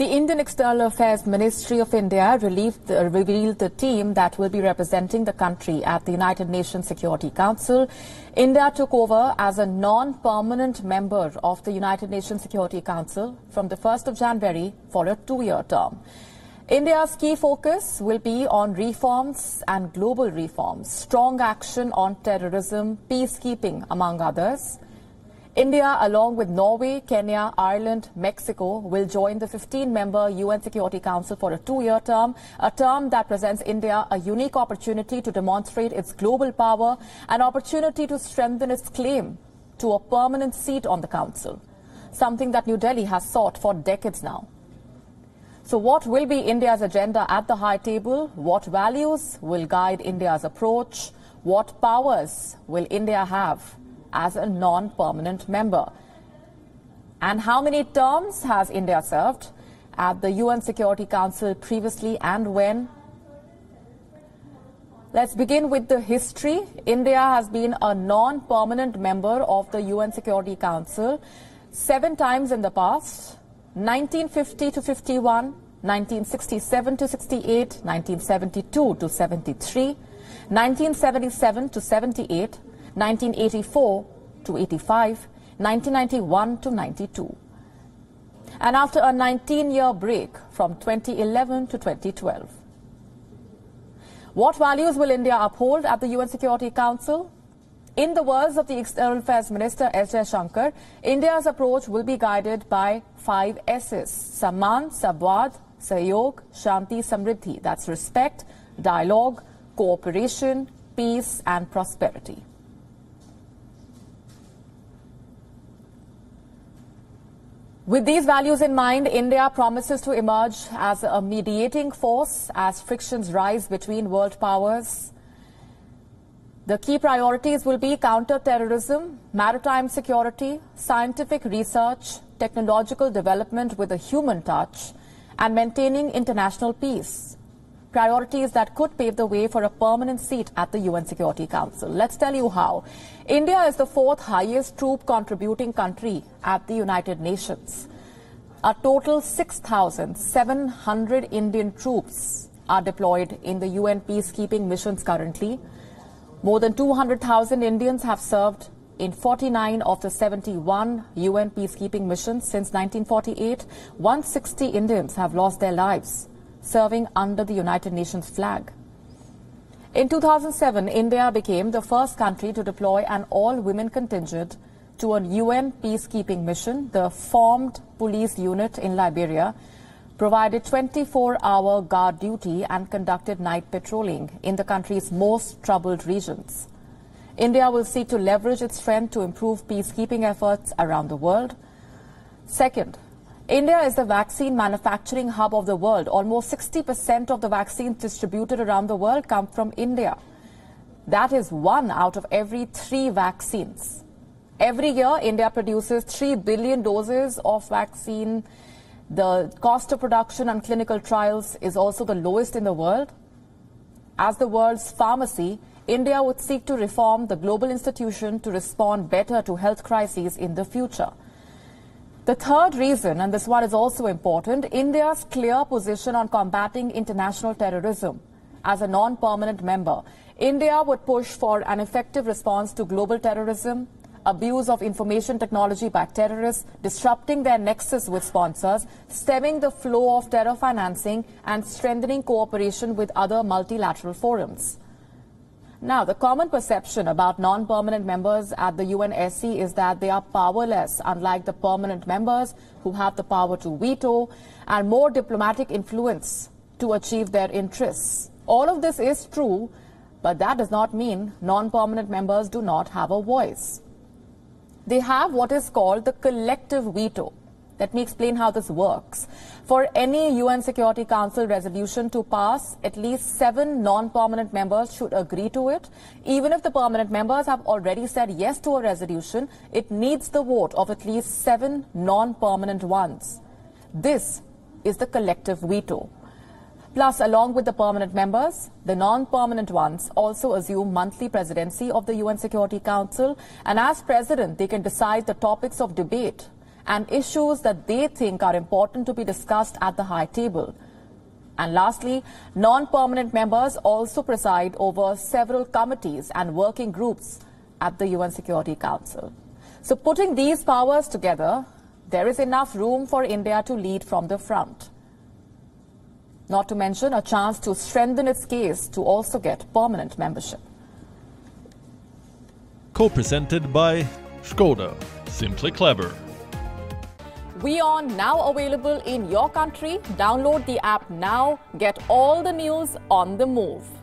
The Indian External Affairs Ministry of India uh, revealed the team that will be representing the country at the United Nations Security Council. India took over as a non-permanent member of the United Nations Security Council from the 1st of January for a two-year term. India's key focus will be on reforms and global reforms, strong action on terrorism, peacekeeping, among others. India, along with Norway, Kenya, Ireland, Mexico, will join the 15-member UN Security Council for a two-year term, a term that presents India a unique opportunity to demonstrate its global power, an opportunity to strengthen its claim to a permanent seat on the Council, something that New Delhi has sought for decades now. So what will be India's agenda at the high table? What values will guide India's approach? What powers will India have? As a non-permanent member. And how many terms has India served at the UN Security Council previously and when? Let's begin with the history. India has been a non-permanent member of the UN Security Council seven times in the past, 1950 to 51, 1967 to 68, 1972 to 73, 1977 to 78, 1984 to 85, 1991 to 92. And after a 19-year break from 2011 to 2012. What values will India uphold at the UN Security Council? In the words of the External Affairs Minister S. Jaishankar, India's approach will be guided by five S's. Samman, Samvad, Sahyog, Shanti, Samriddhi. That's respect, dialogue, cooperation, peace and prosperity. With these values in mind, India promises to emerge as a mediating force as frictions rise between world powers. The key priorities will be counter-terrorism, maritime security, scientific research, technological development with a human touch, and maintaining international peace priorities that could pave the way for a permanent seat at the UN Security Council. Let's tell you how. India is the fourth highest troop contributing country at the United Nations. A total 6,700 Indian troops are deployed in the UN peacekeeping missions currently. More than 200,000 Indians have served in 49 of the 71 UN peacekeeping missions since 1948. 160 Indians have lost their lives serving under the United Nations flag. In 2007, India became the first country to deploy an all-women contingent to a UN peacekeeping mission. The formed police unit in Liberia provided 24-hour guard duty and conducted night patrolling in the country's most troubled regions. India will seek to leverage its strength to improve peacekeeping efforts around the world. Second, India is the vaccine manufacturing hub of the world. Almost 60% of the vaccines distributed around the world come from India. That is one out of every three vaccines. Every year, India produces 3 billion doses of vaccine. The cost of production and clinical trials is also the lowest in the world. As the world's pharmacy, India would seek to reform the global institution to respond better to health crises in the future. The third reason, and this one is also important, India's clear position on combating international terrorism. As a non-permanent member, India would push for an effective response to global terrorism, abuse of information technology by terrorists, disrupting their nexus with sponsors, stemming the flow of terror financing, and strengthening cooperation with other multilateral forums. Now, the common perception about non-permanent members at the UNSC is that they are powerless, unlike the permanent members who have the power to veto and more diplomatic influence to achieve their interests. All of this is true, but that does not mean non-permanent members do not have a voice. They have what is called the collective veto. Let me explain how this works. For any UN Security Council resolution to pass, at least seven non-permanent members should agree to it. Even if the permanent members have already said yes to a resolution, it needs the vote of at least seven non-permanent ones. This is the collective veto. Plus, along with the permanent members, the non-permanent ones also assume monthly presidency of the UN Security Council. And as president, they can decide the topics of debate and issues that they think are important to be discussed at the high table. And lastly, non-permanent members also preside over several committees and working groups at the UN Security Council. So putting these powers together, there is enough room for India to lead from the front. Not to mention a chance to strengthen its case to also get permanent membership. Co-presented by Skoda. Simply clever. WION now available in your country. Download the app now. Get all the news on the move.